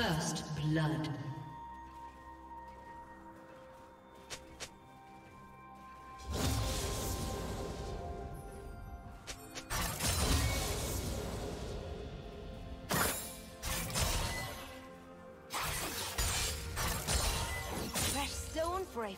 First blood. Fresh stone for a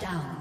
down.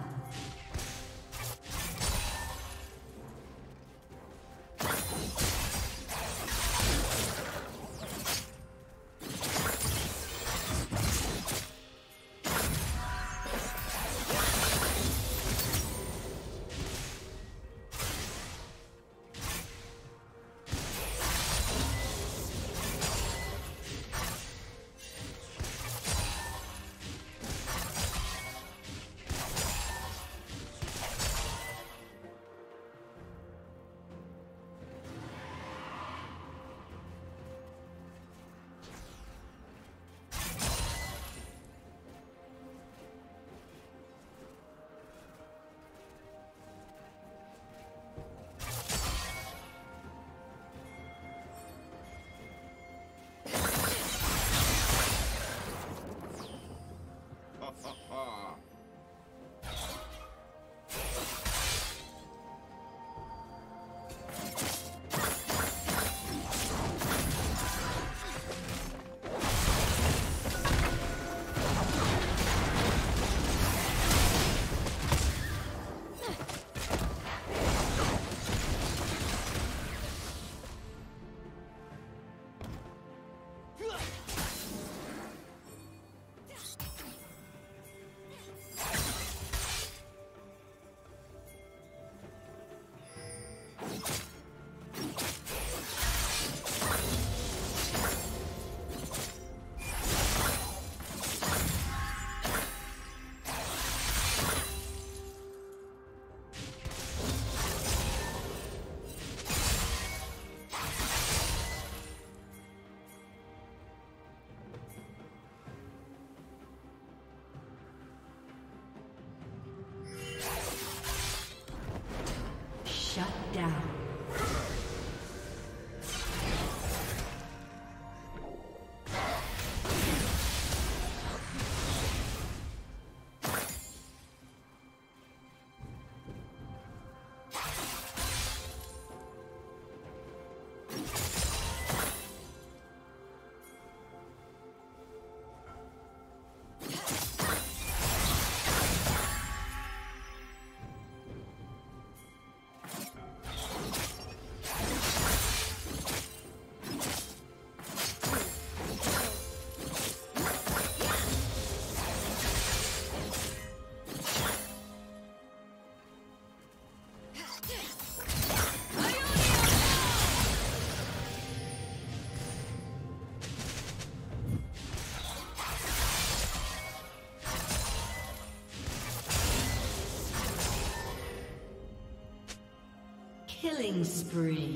Killing spree.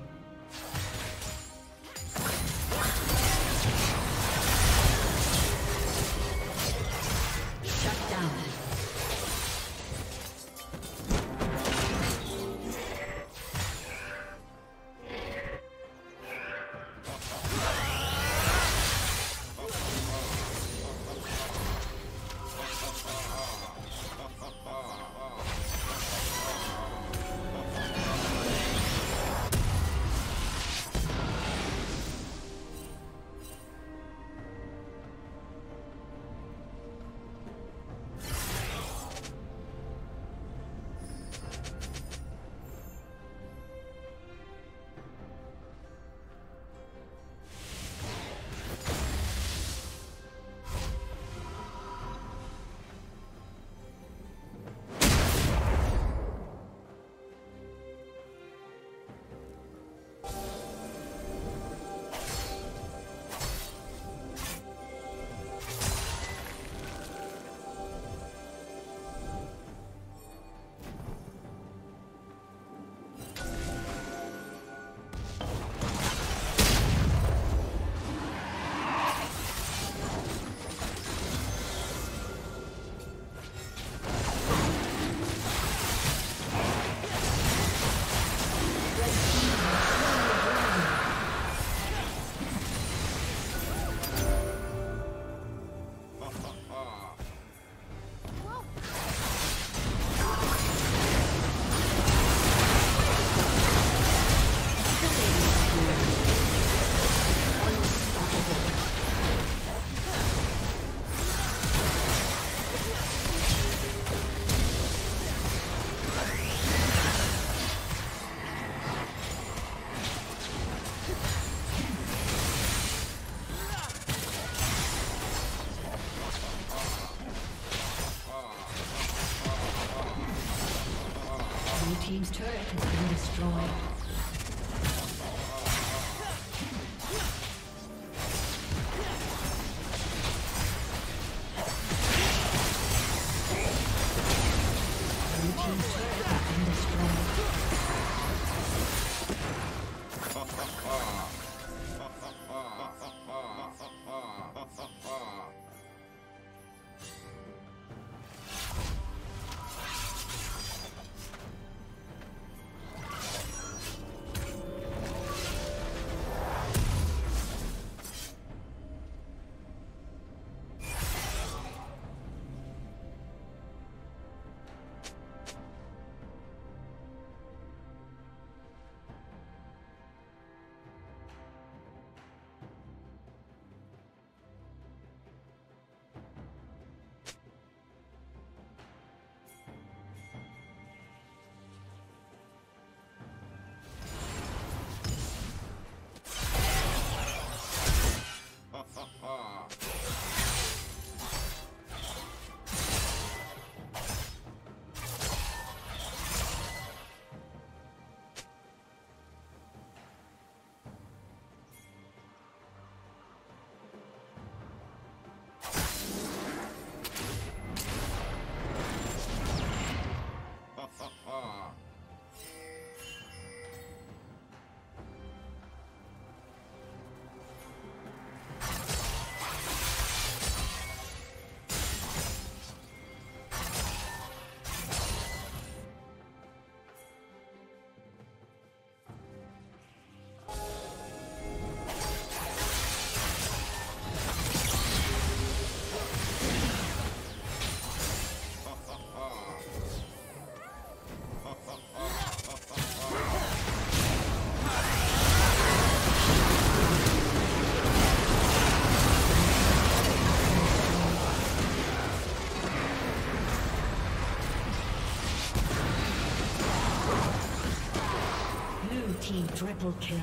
Triple kill.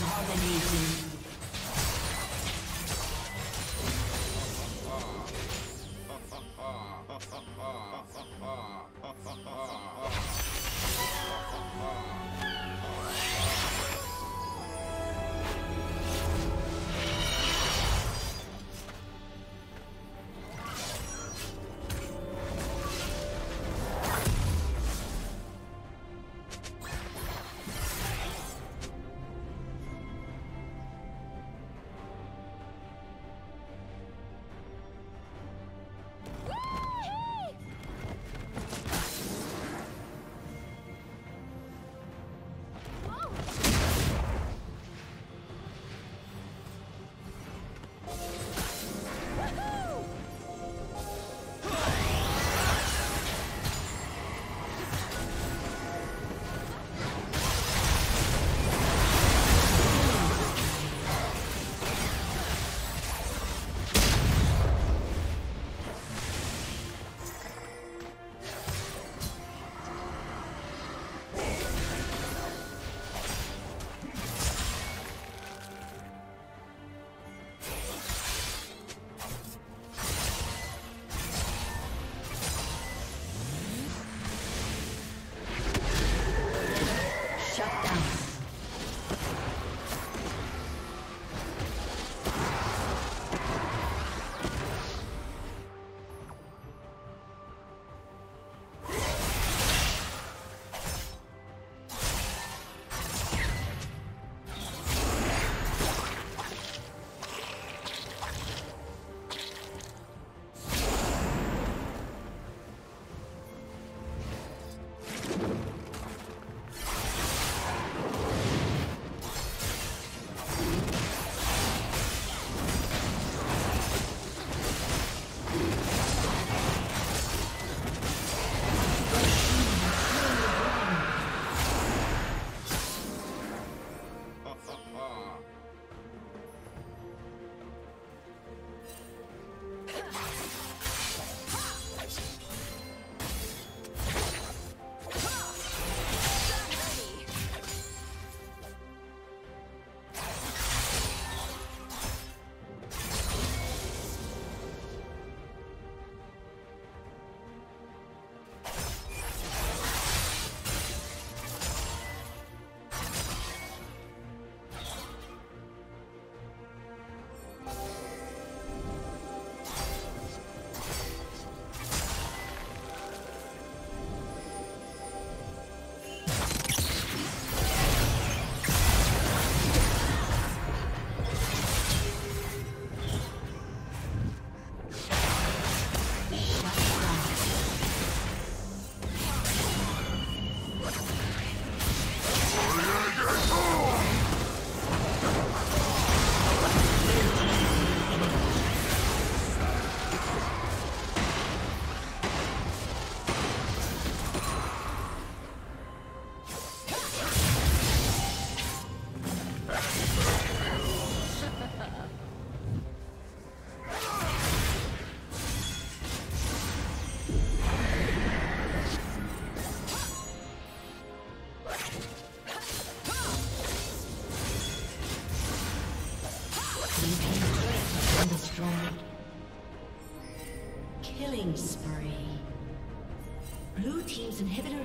Dominating.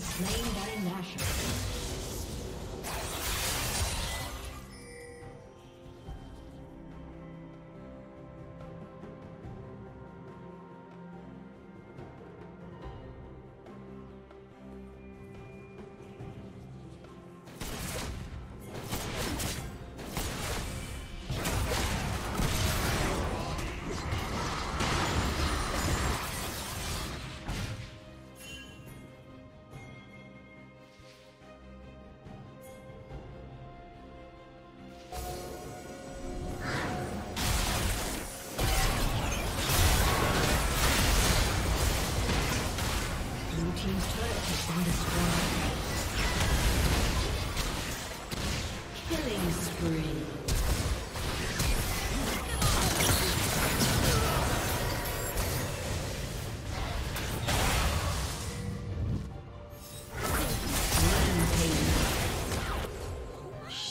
Slain by